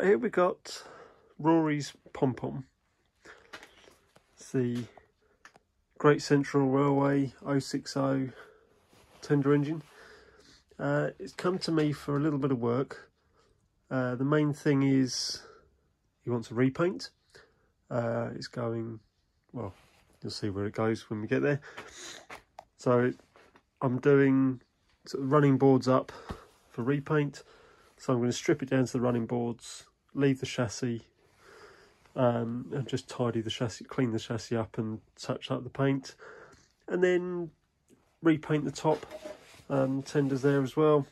Right, here we got Rory's Pompom. It's the Great Central Railway 060 tender engine. Uh, it's come to me for a little bit of work. Uh, the main thing is he wants a repaint. Uh, it's going, well, you'll see where it goes when we get there. So I'm doing sort of running boards up for repaint. So I'm going to strip it down to the running boards, leave the chassis, um, and just tidy the chassis, clean the chassis up and touch up the paint. And then repaint the top um, tenders there as well.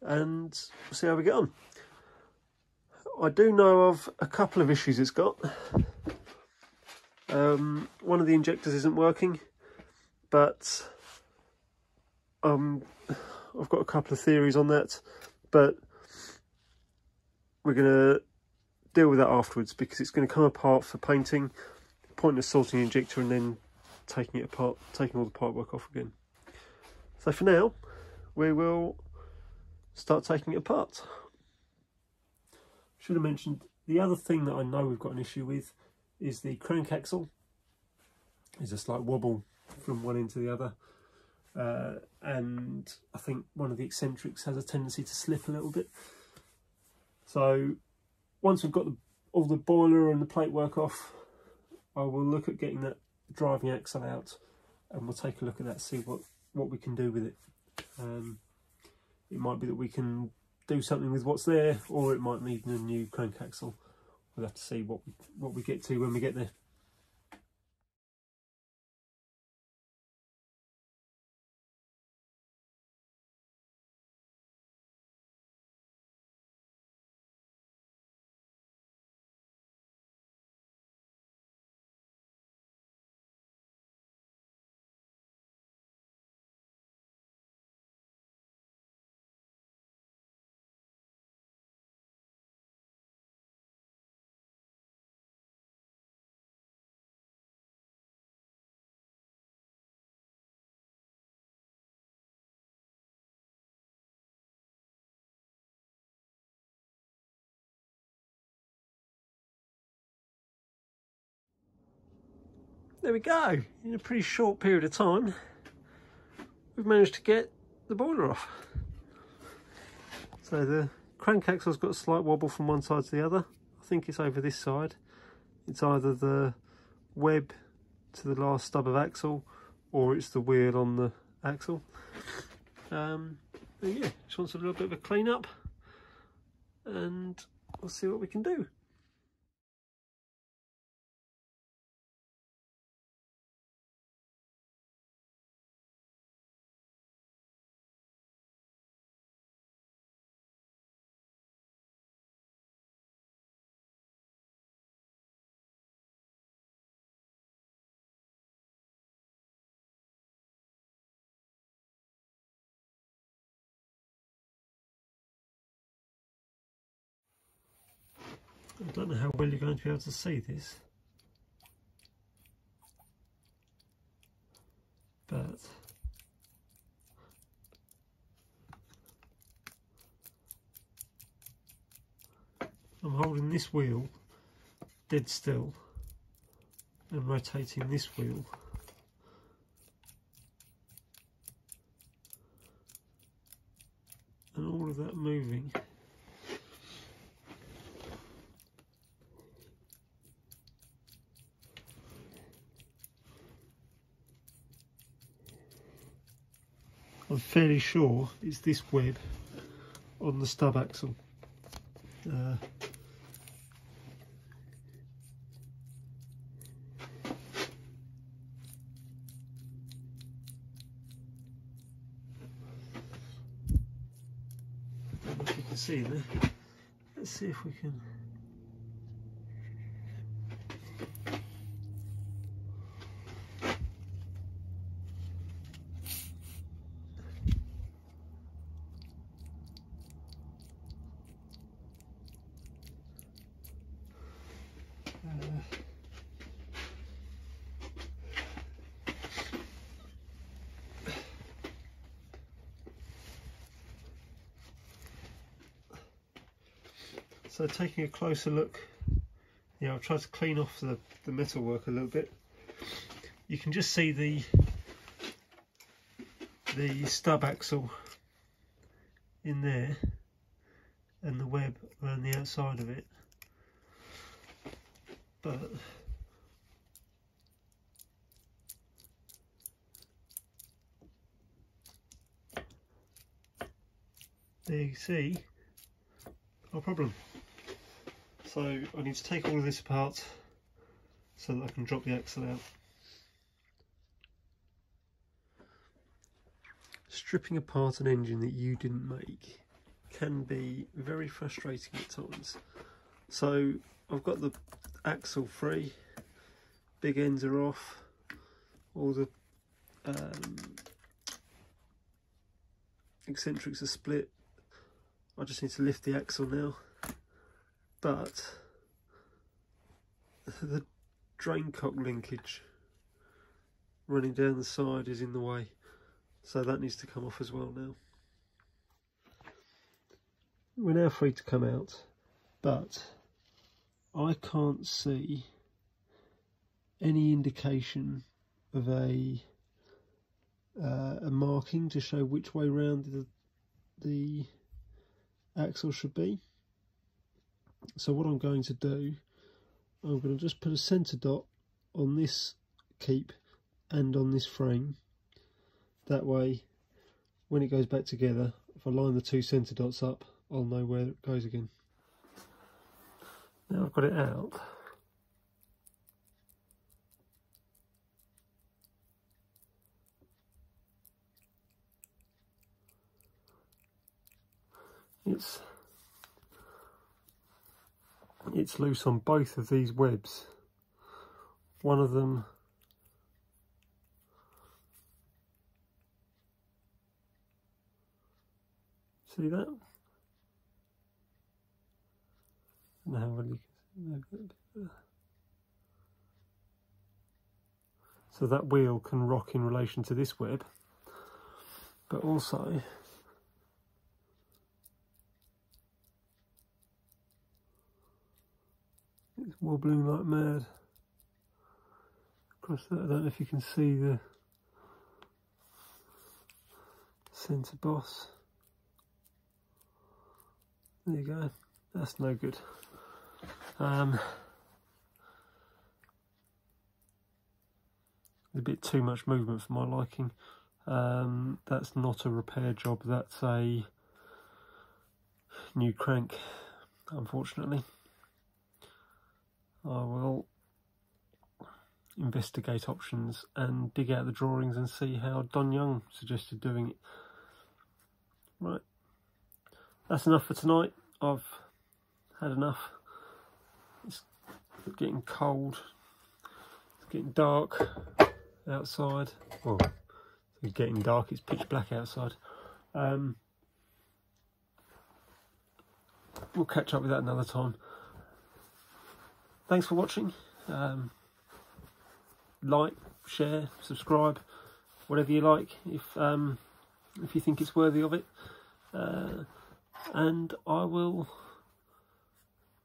And we'll see how we get on. I do know of a couple of issues it's got. Um, one of the injectors isn't working, but um, I've got a couple of theories on that but we're going to deal with that afterwards because it's going to come apart for painting, pointless sorting the injector and then taking it apart, taking all the pipe work off again. So for now, we will start taking it apart. Should have mentioned the other thing that I know we've got an issue with is the crank axle. There's a slight wobble from one end to the other. Uh, and I think one of the eccentrics has a tendency to slip a little bit. So once we've got the, all the boiler and the plate work off, I will look at getting that driving axle out and we'll take a look at that, see what, what we can do with it. Um, it might be that we can do something with what's there or it might need a new crank axle. We'll have to see what we, what we get to when we get there. There we go. In a pretty short period of time, we've managed to get the boiler off. So the crank axle's got a slight wobble from one side to the other. I think it's over this side. It's either the web to the last stub of axle or it's the wheel on the axle. Um, yeah, just wants a little bit of a clean up and we'll see what we can do. I don't know how well you're going to be able to see this. But I'm holding this wheel dead still and rotating this wheel and all of that moving I'm fairly sure it's this web on the stub axle. Uh, you can see there. Let's see if we can So taking a closer look, yeah, I've tried to clean off the, the metal work a little bit. You can just see the the stub axle in there and the web around the outside of it. But there you see, no problem. So I need to take all of this apart so that I can drop the axle out. Stripping apart an engine that you didn't make can be very frustrating at times. So I've got the axle free, big ends are off, all the um, eccentrics are split. I just need to lift the axle now, but the drain cock linkage running down the side is in the way, so that needs to come off as well now. We're now free to come out, but I can't see any indication of a uh, a marking to show which way round the the axle should be. So what I'm going to do, I'm going to just put a centre dot on this keep and on this frame. That way, when it goes back together, if I line the two centre dots up, I'll know where it goes again. Now I've got it out. It's it's loose on both of these webs. One of them See that? Really so that wheel can rock in relation to this web, but also it's wobbling like mad. Across that, I don't know if you can see the centre boss. There you go. That's no good. Um, a bit too much movement for my liking. Um, that's not a repair job, that's a new crank, unfortunately. I will investigate options and dig out the drawings and see how Don Young suggested doing it. Right, that's enough for tonight. I've had enough. It's getting cold. It's getting dark outside. Well, it's getting dark. It's pitch black outside. Um, we'll catch up with that another time. Thanks for watching. Um, like, share, subscribe, whatever you like. If um, if you think it's worthy of it, uh, and I will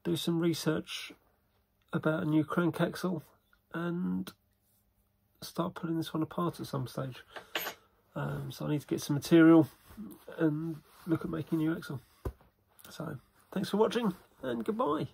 do some research about a new crank axle and start pulling this one apart at some stage. Um, so I need to get some material and look at making a new axle. So thanks for watching and goodbye.